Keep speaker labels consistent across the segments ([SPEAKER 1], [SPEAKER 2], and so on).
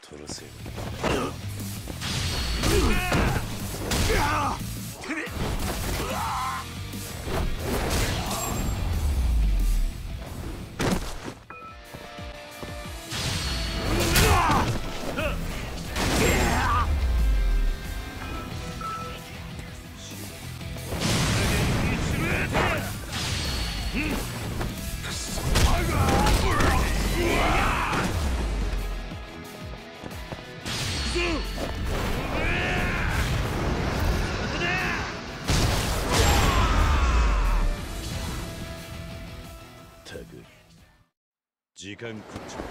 [SPEAKER 1] 取らせよた時間食っちゃう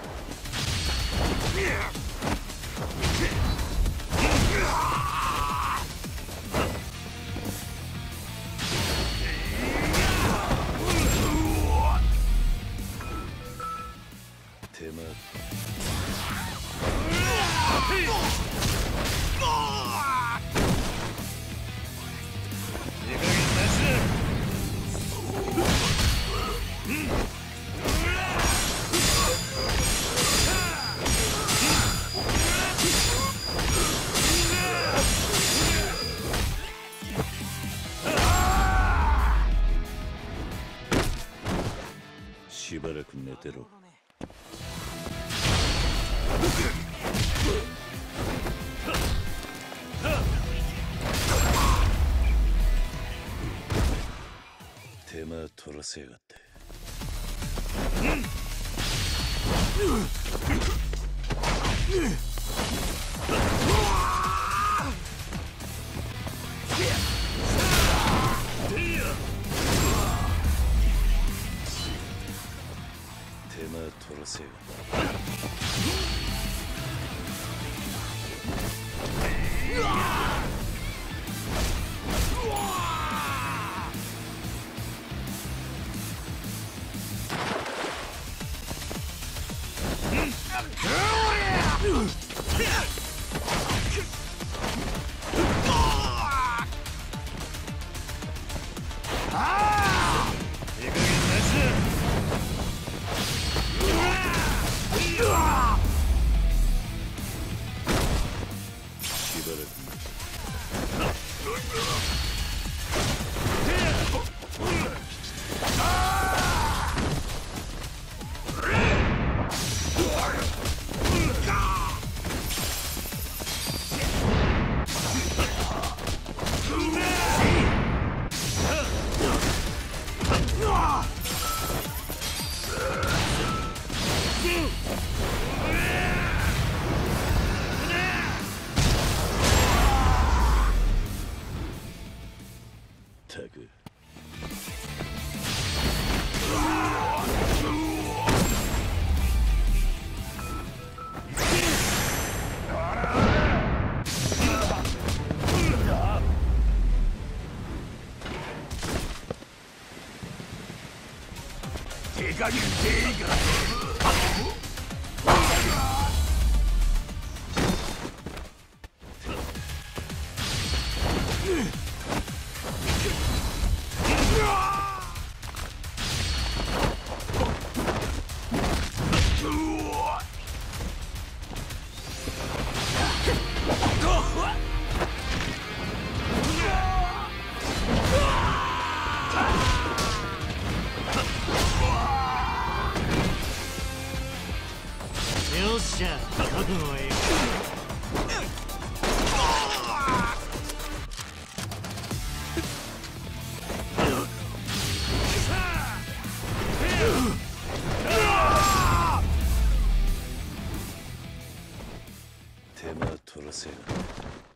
[SPEAKER 1] しばらく寝てろ。手間取らせやがって。うん。うんうんがってしばらく
[SPEAKER 2] caliente
[SPEAKER 3] y. っしゃ覚悟はいい
[SPEAKER 1] 手間取らせやがって